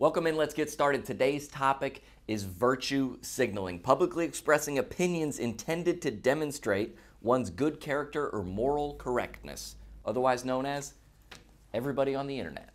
Welcome in, let's get started. Today's topic is virtue signaling, publicly expressing opinions intended to demonstrate one's good character or moral correctness, otherwise known as everybody on the internet.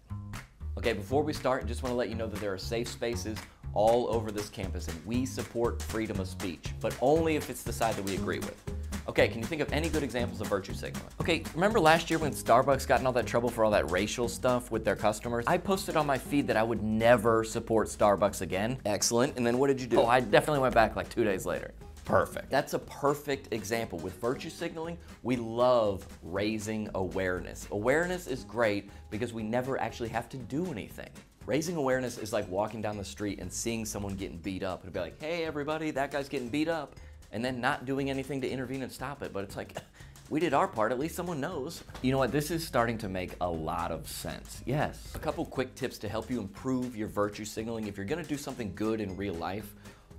Okay, before we start, I just want to let you know that there are safe spaces all over this campus and we support freedom of speech, but only if it's the side that we agree with. Okay, can you think of any good examples of virtue signaling? Okay, remember last year when Starbucks got in all that trouble for all that racial stuff with their customers? I posted on my feed that I would never support Starbucks again. Excellent. And then what did you do? Oh, I definitely went back like two days later. Perfect. That's a perfect example. With virtue signaling, we love raising awareness. Awareness is great because we never actually have to do anything. Raising awareness is like walking down the street and seeing someone getting beat up and be like, hey, everybody, that guy's getting beat up and then not doing anything to intervene and stop it. But it's like, we did our part, at least someone knows. You know what, this is starting to make a lot of sense. Yes. A couple quick tips to help you improve your virtue signaling. If you're gonna do something good in real life,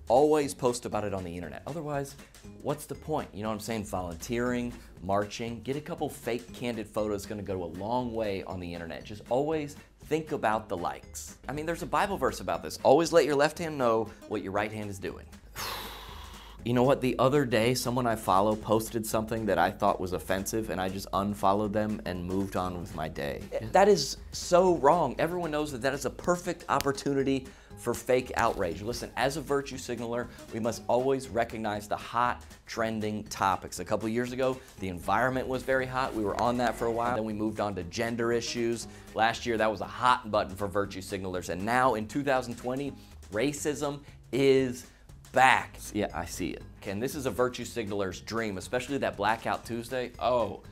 always post about it on the internet. Otherwise, what's the point? You know what I'm saying? Volunteering, marching, get a couple fake candid photos gonna go a long way on the internet. Just always think about the likes. I mean, there's a Bible verse about this. Always let your left hand know what your right hand is doing. You know what? The other day, someone I follow posted something that I thought was offensive, and I just unfollowed them and moved on with my day. Eh, that is so wrong. Everyone knows that that is a perfect opportunity for fake outrage. Listen, as a virtue signaler, we must always recognize the hot, trending topics. A couple years ago, the environment was very hot. We were on that for a while. Then we moved on to gender issues. Last year, that was a hot button for virtue signalers. And now in 2020, racism is back. Yeah, I see it. And this is a virtue signaler's dream, especially that Blackout Tuesday. Oh,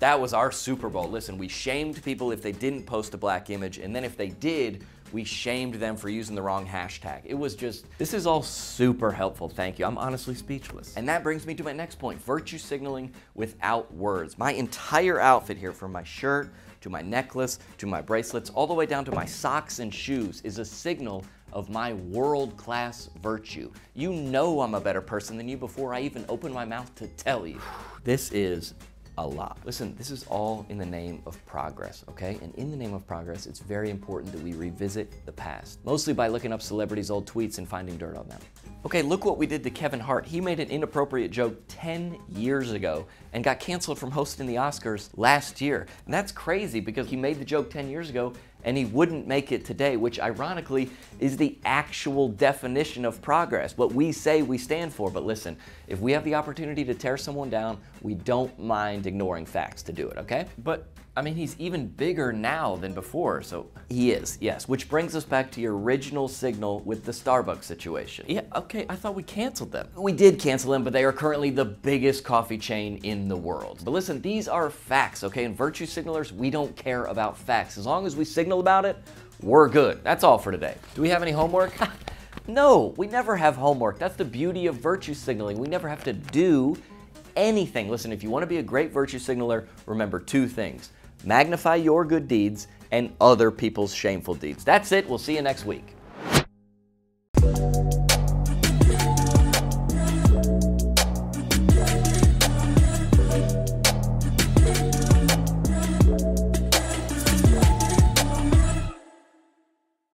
that was our Super Bowl. Listen, we shamed people if they didn't post a black image, and then if they did, we shamed them for using the wrong hashtag. It was just, this is all super helpful, thank you. I'm honestly speechless. And that brings me to my next point, virtue signaling without words. My entire outfit here, from my shirt to my necklace to my bracelets, all the way down to my socks and shoes, is a signal of my world-class virtue. You know I'm a better person than you before I even open my mouth to tell you. This is a lot. Listen, this is all in the name of progress, okay? And in the name of progress, it's very important that we revisit the past, mostly by looking up celebrities' old tweets and finding dirt on them. Okay, look what we did to Kevin Hart. He made an inappropriate joke 10 years ago and got canceled from hosting the Oscars last year. And that's crazy because he made the joke 10 years ago and he wouldn't make it today, which ironically is the actual definition of progress, what we say we stand for. But listen, if we have the opportunity to tear someone down, we don't mind ignoring facts to do it, okay? But I mean, he's even bigger now than before, so he is, yes. Which brings us back to your original signal with the Starbucks situation. Yeah, okay, I thought we canceled them. We did cancel them, but they are currently the biggest coffee chain in the world. But listen, these are facts, okay? And virtue signalers, we don't care about facts. As long as we signal about it, we're good. That's all for today. Do we have any homework? no, we never have homework. That's the beauty of virtue signaling. We never have to do anything. Listen, if you want to be a great virtue signaler, remember two things. Magnify your good deeds and other people's shameful deeds. That's it. We'll see you next week.